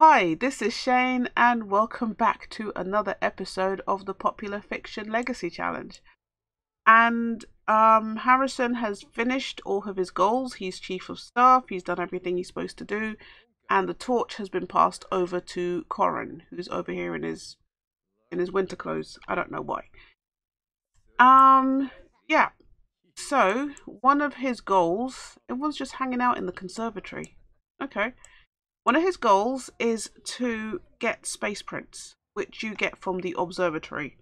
Hi, this is Chaynne, and welcome back to another episode of the Popular Fiction Legacy Challenge. And um, Harrison has finished all of his goals. He's chief of staff. He's done everything he's supposed to do, and the torch has been passed over to Corrin, who's over here in his in his winter clothes. I don't know why. Um, yeah. So one of his goals, it was just hanging out in the conservatory. Okay. One of his goals is to get space prints, which you get from the observatory.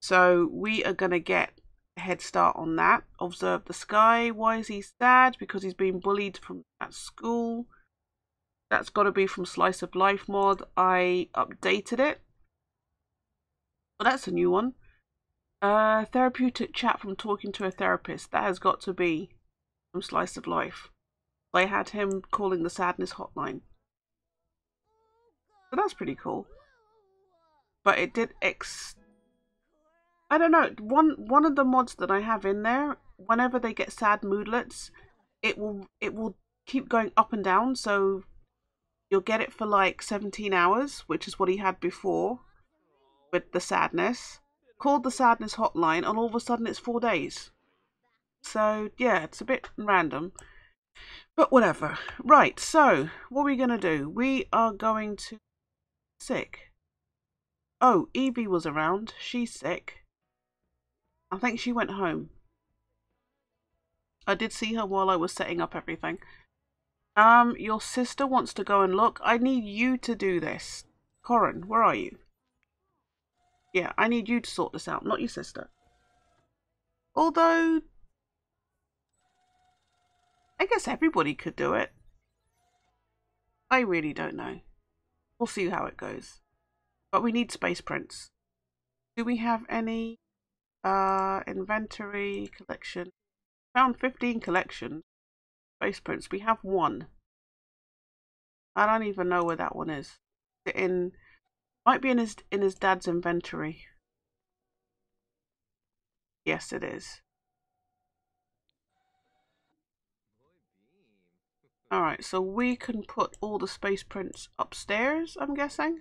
So we are gonna get a head start on that. Observe the sky. Why is he sad? Because he's been bullied from at school. That's got to be from Slice of Life mod. I updated it. Well, that's a new one. Uh, therapeutic chat from talking to a therapist. That has got to be from Slice of Life. They had him calling the sadness hotline. So that's pretty cool. But it did ex. I don't know. One one of the mods that I have in there, whenever they get sad moodlets, it will it will keep going up and down. So you'll get it for like 17 hours, which is what he had before with the sadness. Called the sadness hotline, and all of a sudden it's four days. So yeah, it's a bit random. But whatever. Right, so what are we gonna do? We are going to sick. Oh, Evie was around. She's sick. I think she went home. I did see her while I was setting up everything. Um, your sister wants to go and look. I need you to do this. Corrin, where are you? Yeah, I need you to sort this out, not your sister. Although, I guess everybody could do it. I really don't know. We'll see how it goes. But we need space prints. Do we have any uh inventory collection? Found 15 collections. Space prints. We have one. I don't even know where that one is. Is it in might be in his in his dad's inventory. Yes, it is. Alright, so we can put all the space prints upstairs, I'm guessing.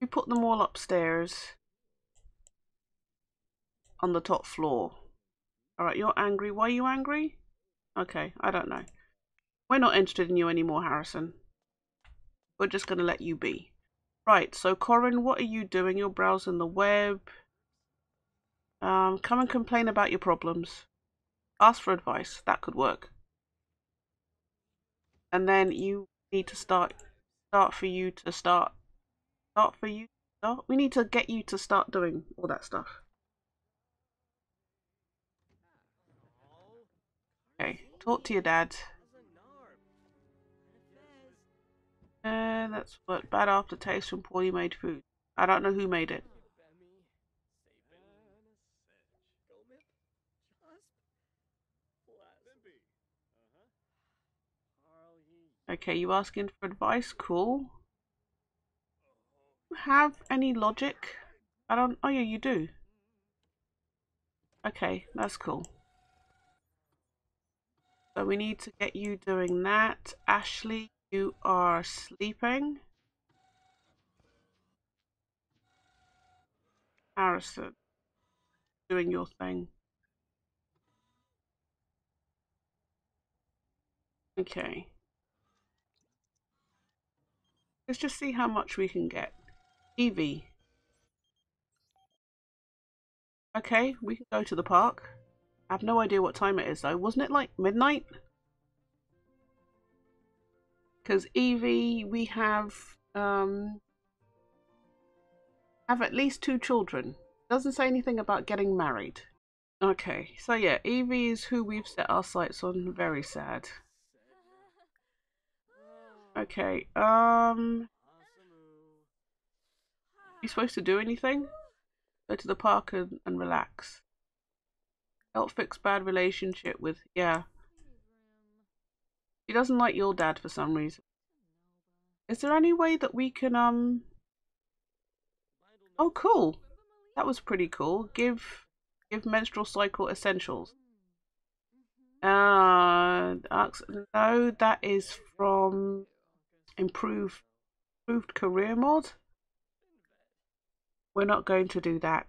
We put them all upstairs on the top floor. Alright, you're angry. Why are you angry? Okay, I don't know. We're not interested in you anymore, Harrison. We're just going to let you be. Right, so Corrin, what are you doing? You're browsing the web. Um, come and complain about your problems. Ask for advice. That could work. And then you need to start start for you to start start for you start. We need to get you to start doing all that stuff. Okay, talk to your dad. That's what bad aftertaste from poorly made food. I don't know who made it. Okay, you asking for advice? Cool. Have any logic? I don't. Oh yeah, you do. Okay, that's cool. So we need to get you doing that. Ashley, you are sleeping. Harrison, doing your thing. Okay. Let's just see how much we can get. Evie. Okay, we can go to the park. I have no idea what time it is though. Wasn't it like midnight? Because Evie, we have um have at least two children. Doesn't say anything about getting married. Okay, so yeah, Evie is who we've set our sights on. Very sad. Okay, um... You supposed to do anything? Go to the park and, and relax. Help fix bad relationship with... Yeah. She doesn't like your dad for some reason. Is there any way that we can, um... Oh, cool. That was pretty cool. Give give menstrual cycle essentials. Uh, no, that is from improve improved career mod. We're not going to do that.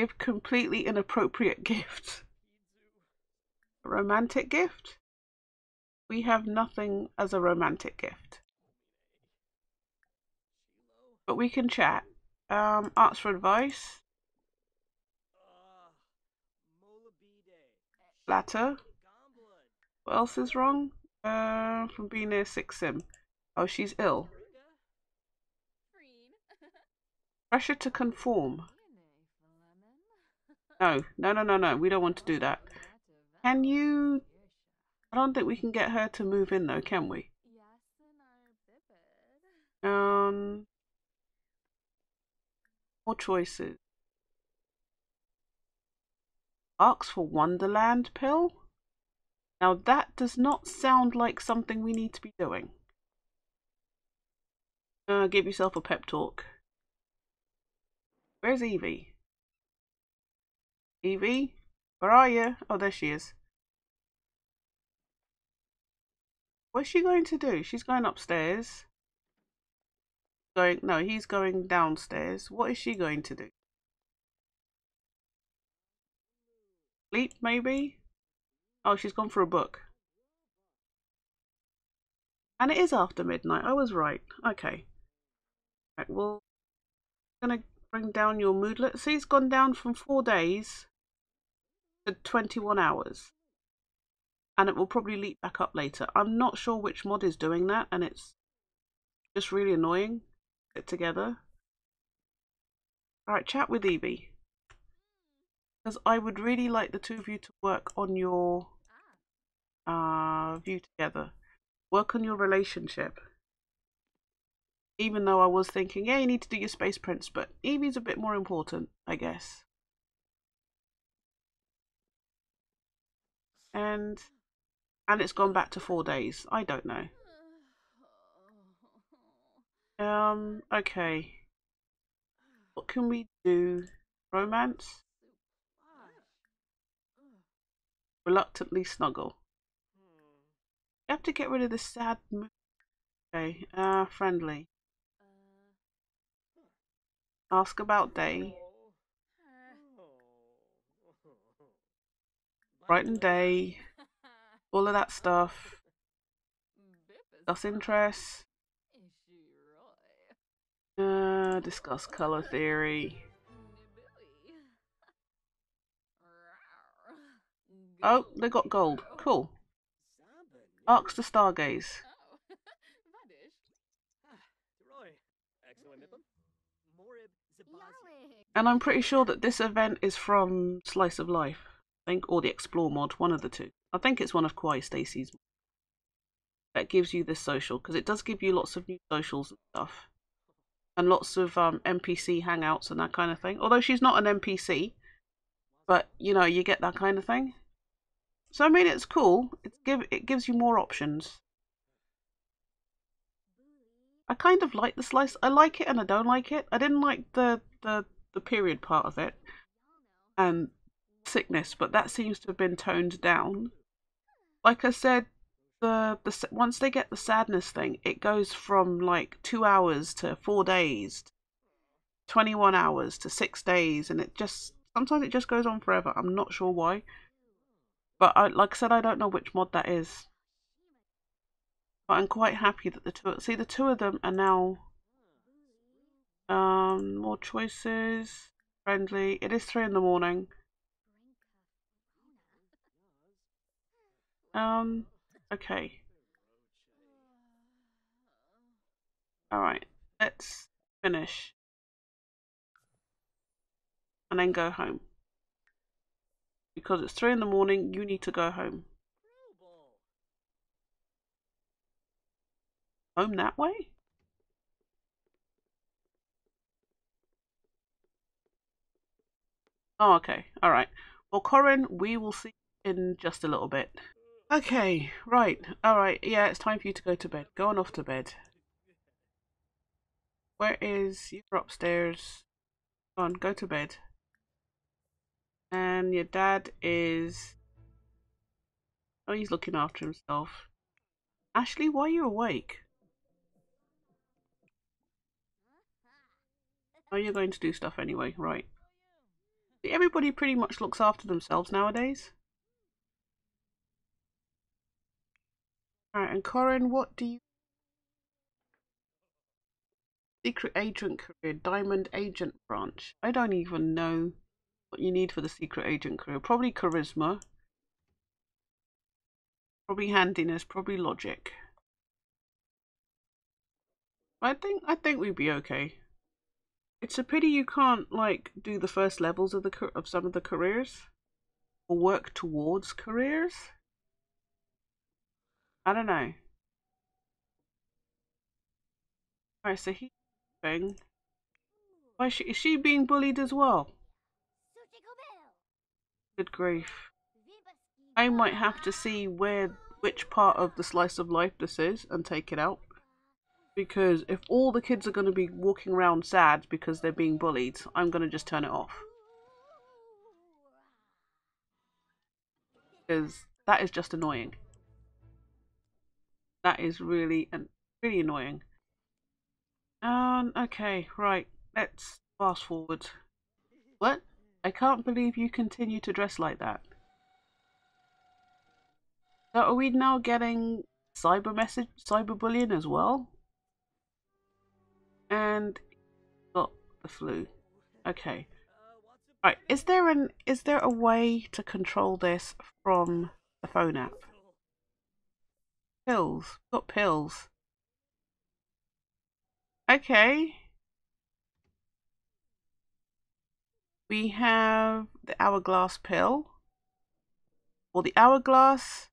Give completely inappropriate gift. A romantic gift? We have nothing as a romantic gift. But we can chat. Um, ask for advice. Flatter. What else is wrong? Uh, from being near Six Sim. Oh, she's ill. Pressure to conform. No, no, no, no, no. We don't want to do that. Can you... I don't think we can get her to move in though, can we? Um... More choices. Ask for Wonderland pill? Now that does not sound like something we need to be doing. Uh, give yourself a pep talk. Where's Evie? Evie? Where are you? Oh, there she is. What's she going to do? She's going upstairs. Going, no, he's going downstairs. What is she going to do? Sleep, maybe? Oh, she's gone for a book. And it is after midnight. I was right. Okay. Right, well, I'm going to bring down your moodlet. See, it's gone down from four days to 21 hours. And it will probably leap back up later. I'm not sure which mod is doing that, and it's just really annoying. It together. Alright, chat with Evie. Because I would really like the two of you to work on your uh, view together. Work on your relationship. Even though I was thinking, yeah, you need to do your space prints, but Evie's a bit more important, I guess. And and it's gone back to four days. I don't know. Um, okay. What can we do? Romance? Reluctantly snuggle. You have to get rid of the sad mood. Okay, uh, friendly. Ask about day. Brighten day. All of that stuff. Discuss interests. Uh, discuss color theory. Oh, they got gold. Cool. Arcs to Stargaze. And I'm pretty sure that this event is from Slice of Life. I think, or the Explore mod, one of the two. I think it's one of KawaiiStacie's that gives you this social, because it does give you lots of new socials and stuff. And lots of um, NPC hangouts and that kind of thing. Although she's not an NPC, but you know, you get that kind of thing. So I mean, it's cool. It's give it gives you more options. I kind of like the slice. I like it and I don't like it. I didn't like the the the period part of it and sickness, but that seems to have been toned down. Like I said, the the once they get the sadness thing, it goes from like two hours to four days, twenty one hours to six days, and it just sometimes it just goes on forever. I'm not sure why. But I, like I said, I don't know which mod that is. But I'm quite happy that the two, see the two of them are now, um, more choices, friendly. It is three in the morning. Um, okay. Alright, let's finish. And then go home because it's three in the morning, you need to go home. Home that way? Oh, okay. All right. Well, Corrin, we will see in just a little bit. Okay, right. All right. Yeah, it's time for you to go to bed. Go on off to bed. where is you're upstairs? Go on, go to bed. And your dad is Oh he's looking after himself. Ashley, why are you awake? Oh, you're going to do stuff anyway, right. Everybody pretty much looks after themselves nowadays. Alright, and Corrin, what do you... Secret agent career, diamond agent branch. I don't even know what you need for the secret agent career. Probably charisma. Probably handiness, probably logic. I think I think we'd be okay. It's a pity you can't like do the first levels of the of some of the careers or work towards careers. I don't know. Alright, so he's thing. Why is she, is she being bullied as well? Good grief. I might have to see where which part of the slice of life this is and take it out. Because if all the kids are going to be walking around sad because they're being bullied, I'm going to just turn it off. Because that is just annoying. That is really, really annoying. Um, okay, right. Let's fast forward. What? I can't believe you continue to dress like that. So are we now getting cyber message, cyberbullying as well? And got the flu. Okay. Right, is there an is there a way to control this from the phone app? Pills. Got pills. Okay. We have the hourglass pill. Well, the hourglass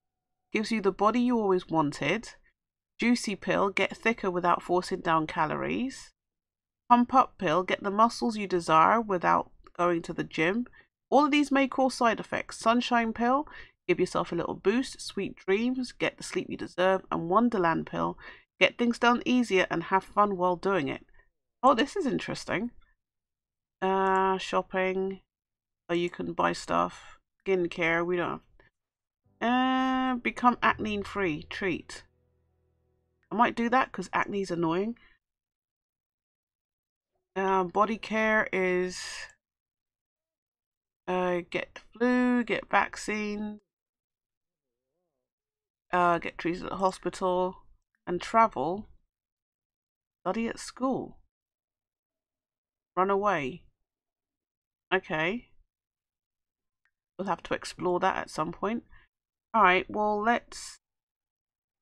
gives you the body you always wanted. Juicy pill, get thicker without forcing down calories. Pump up pill, get the muscles you desire without going to the gym. All of these may cause side effects. Sunshine pill, give yourself a little boost. Sweet dreams, get the sleep you deserve. And Wonderland pill, get things done easier and have fun while doing it. Oh, this is interesting. Uh, shopping. Oh, you can buy stuff. Skincare, we don't have. Uh, become acne free. Treat. I might do that because acne is annoying. Uh, body care is uh, get flu, get vaccine, uh, get treated at the hospital, and travel. Study at school. Run away. Okay. We'll have to explore that at some point. Alright, well let's...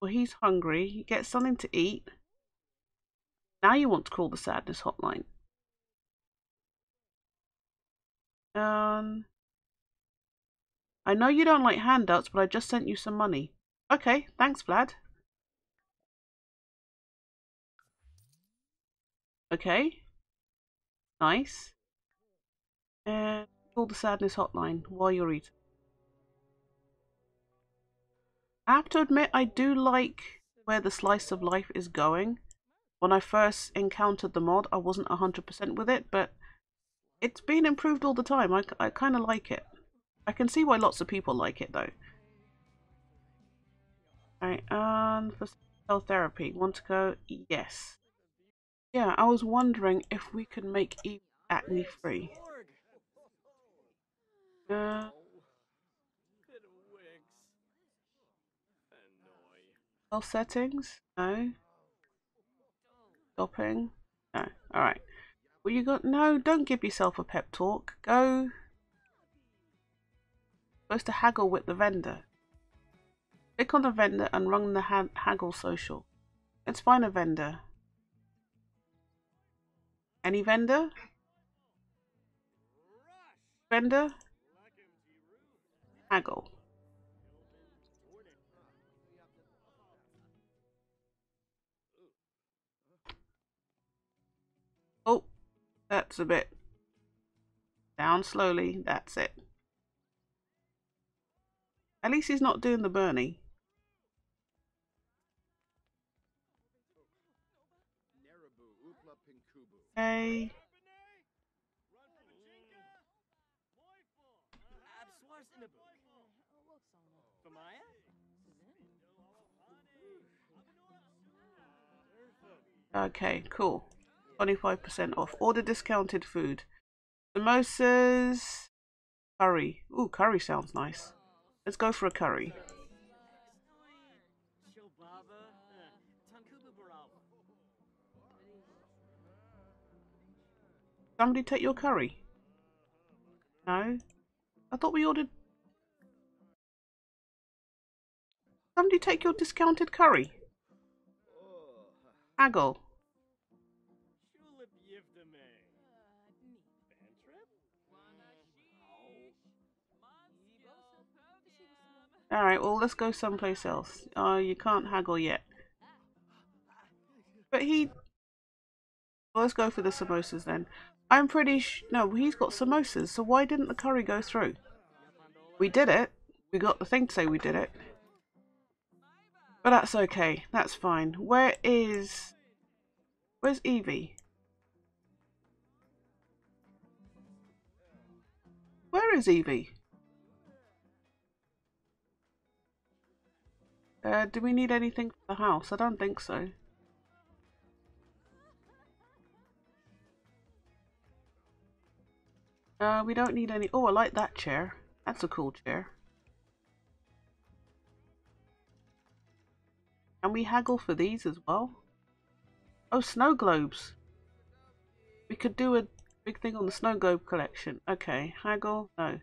Well, he's hungry. He gets something to eat. Now you want to call the sadness hotline. Um, I know you don't like handouts, but I just sent you some money. Okay, thanks, Vlad. Okay. Nice. And call the sadness hotline while you're eating. I have to admit, I do like where the slice of life is going. When I first encountered the mod, I wasn't 100% with it, but it's been improved all the time. I, I kind of like it. I can see why lots of people like it, though. Alright, and for cell therapy, want to go? Yes. Yeah, I was wondering if we could make Eve acne free. Uh, health settings? No. Stopping? No. Alright. Well, you got no. Don't give yourself a pep talk. Go. Supposed to haggle with the vendor. Click on the vendor and run the ha haggle social. Let's find a vendor. Any vendor? Vendor? Haggle. Oh, that's a bit down slowly. That's it. At least he's not doing the Bernie. Okay. Okay, cool. 25% off. Order discounted food. Samosas. Curry. Ooh, curry sounds nice. Let's go for a curry. Somebody take your curry? No? I thought we ordered... Somebody take your discounted curry? Haggle. Alright, well, let's go someplace else. Oh, you can't haggle yet. But he... Well, let's go for the samosas then. I'm pretty sh... No, he's got samosas, so why didn't the curry go through? We did it. We got the thing to say we did it. But that's okay. That's fine. Where is... Where's Evie? Where is Evie? Uh, do we need anything for the house? I don't think so. Uh, we don't need any... Oh, I like that chair. That's a cool chair. Can we haggle for these as well? Oh, snow globes. We could do a big thing on the snow globe collection. Okay, haggle. No.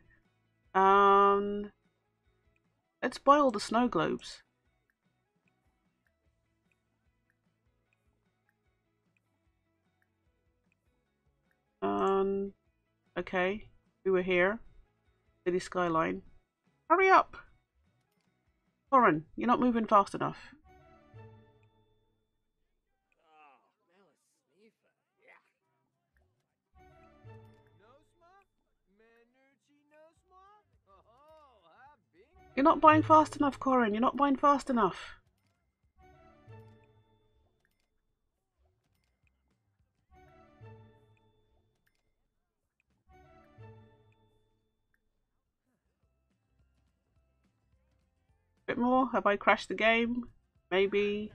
Um, let's buy all the snow globes. Um, okay, we were here. City skyline. Hurry up! Corrin, you're not moving fast enough. You're not buying fast enough, Corrin. You're not buying fast enough. More? Have I crashed the game? Maybe.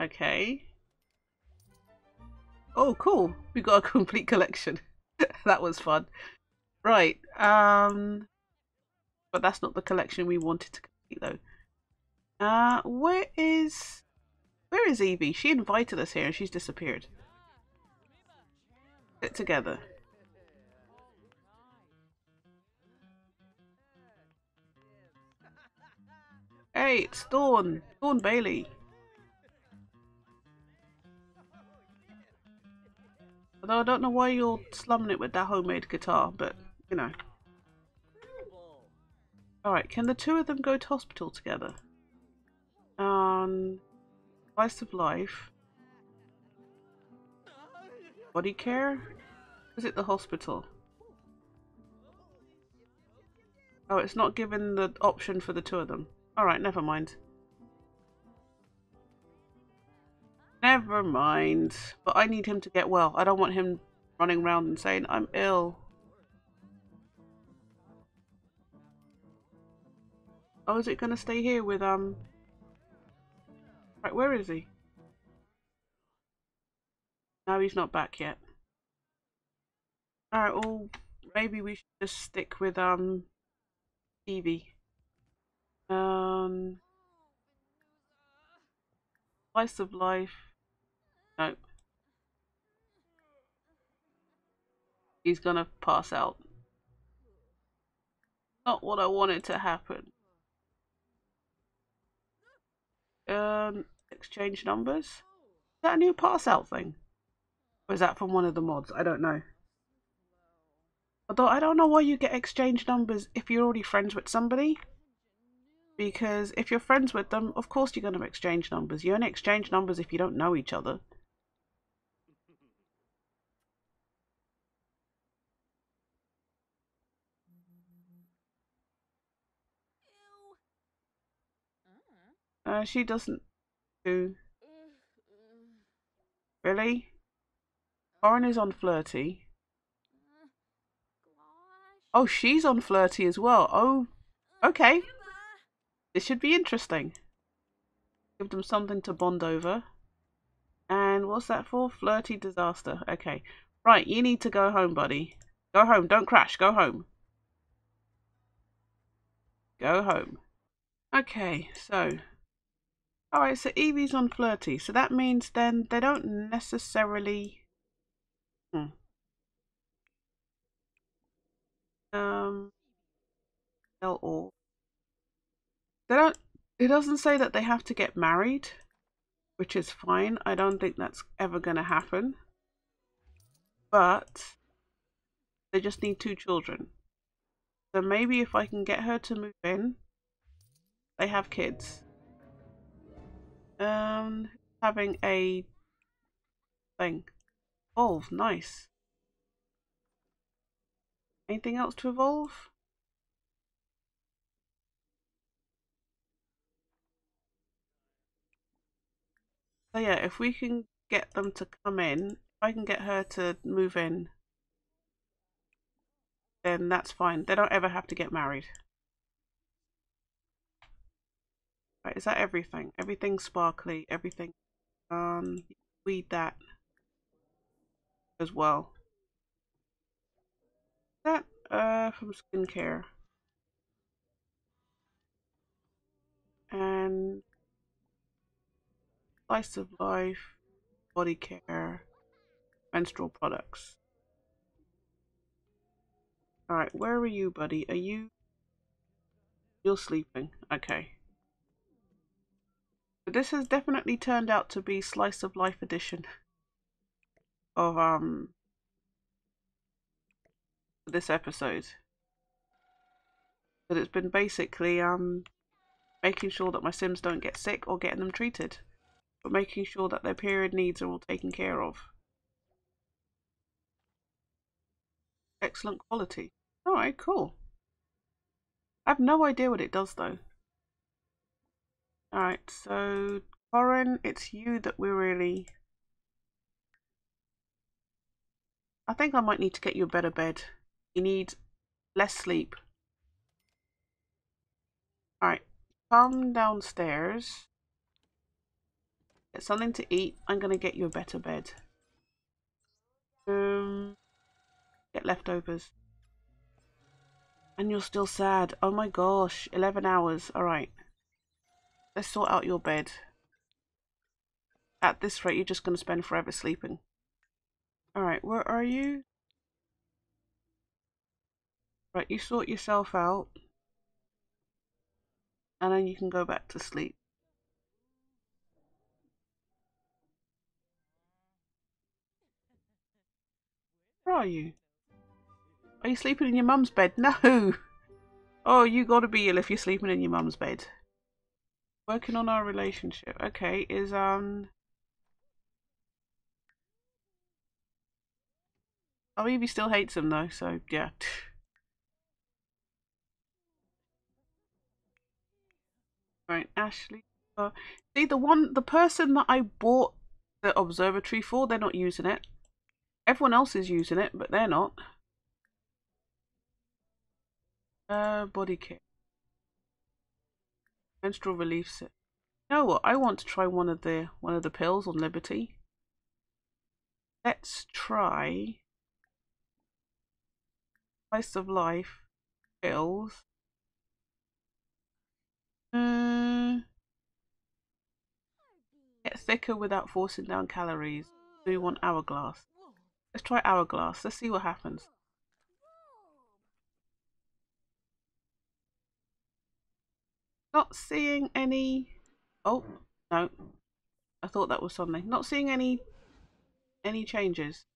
Okay. Oh, cool. We got a complete collection. that was fun. Right. Um, but that's not the collection we wanted to complete, though. Uh, where is... Where is Evie? She invited us here and she's disappeared. Get together. Hey, it's Dawn. Dawn Bailey. Although I don't know why you're slumming it with that homemade guitar, but, you know. Alright, can the two of them go to hospital together? Um, Slice of Life. Body care? Is it the hospital? Oh, it's not given the option for the two of them. Alright, never mind. Never mind. But I need him to get well. I don't want him running around and saying, I'm ill. Oh, is it going to stay here with, um... Right, where is he? No, he's not back yet. Alright, well, maybe we should just stick with, um, Evie. Um, slice of life. Nope. He's gonna pass out. Not what I wanted to happen. Um, exchange numbers. Is that a new pass out thing? Or is that from one of the mods? I don't know. Although I don't know why you get exchange numbers if you're already friends with somebody because if you're friends with them, of course you're going to exchange numbers. You only exchange numbers if you don't know each other. Uh, she doesn't do. Really? Corrin is on flirty. Oh, she's on flirty as well. Oh, okay. This should be interesting. Give them something to bond over. And what's that for? Flirty disaster. Okay. Right, you need to go home, buddy. Go home. Don't crash. Go home. Go home. Okay, so. Alright, so Evie's on flirty. So that means then they don't necessarily... Hmm. Um... They'll all... They don't... It doesn't say that they have to get married, which is fine. I don't think that's ever going to happen. But they just need two children. So maybe if I can get her to move in, they have kids. Um, having a thing. Evolve, nice. Anything else to evolve? So yeah, if we can get them to come in, if I can get her to move in, then that's fine. They don't ever have to get married. Right, is that everything? Everything sparkly, everything. Um, weed that as well. That uh from skincare. And slice of life, body care, menstrual products. Alright, where are you, buddy? Are you... You're sleeping. Okay. But this has definitely turned out to be Slice of Life edition of, um... this episode. But it's been basically, um... making sure that my Sims don't get sick or getting them treated. But making sure that their period needs are all taken care of. Excellent quality. Alright, cool. I have no idea what it does though. Alright, so Corrin, it's you that we're really... I think I might need to get you a better bed. You need less sleep. Alright, come downstairs. Get something to eat. I'm going to get you a better bed. Um, get leftovers. And you're still sad. Oh my gosh. 11 hours. Alright. Let's sort out your bed. At this rate, you're just going to spend forever sleeping. Alright, where are you? Right, you sort yourself out. And then you can go back to sleep. Where are you? Are you sleeping in your mum's bed? No! Oh, you gotta be ill if you're sleeping in your mum's bed. Working on our relationship. Okay, is, um... Oh, Evie still hates him though, so yeah. right, Ashley. Uh, see, the one, the person that I bought the observatory for, they're not using it. Everyone else is using it, but they're not. Uh, body kit. Menstrual relief set. You know what? I want to try one of the one of the pills on Liberty. Let's try Slice of Life pills. Uh, get thicker without forcing down calories. Do you want hourglass? Let's try hourglass. Let's see what happens. Not seeing any... Oh, no. I thought that was something. Not seeing any any changes.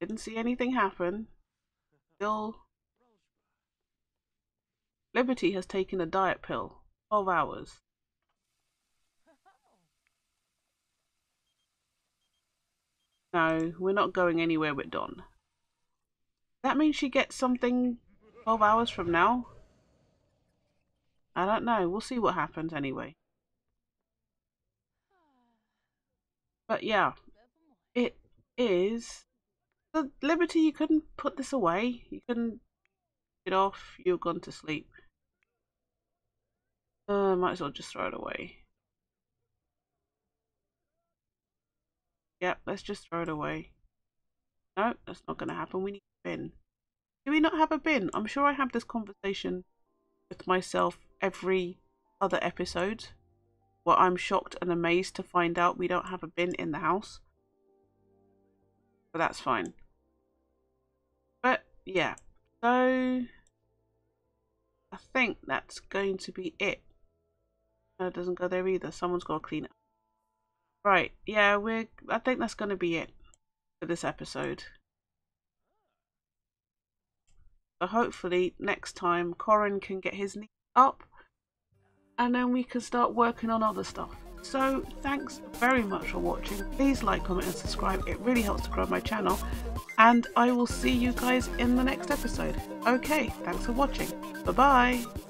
Didn't see anything happen. Still... Liberty has taken a diet pill. 12 hours. No, we're not going anywhere with Don. That means she gets something 12 hours from now? I don't know. We'll see what happens anyway. But yeah, it is the liberty you couldn't put this away. You couldn't get off. You've gone to sleep. Uh, might as well just throw it away. Yep, let's just throw it away. No, that's not going to happen. We need a bin. Do we not have a bin? I'm sure I have this conversation with myself every other episode where I'm shocked and amazed to find out we don't have a bin in the house. But that's fine. But yeah, so I think that's going to be it. No, it doesn't go there either. Someone's got to clean it. Right, yeah, we're. I think that's going to be it for this episode. So hopefully next time Corrin can get his knee up and then we can start working on other stuff. So thanks very much for watching. Please like, comment and subscribe. It really helps to grow my channel. And I will see you guys in the next episode. Okay, thanks for watching. Bye-bye.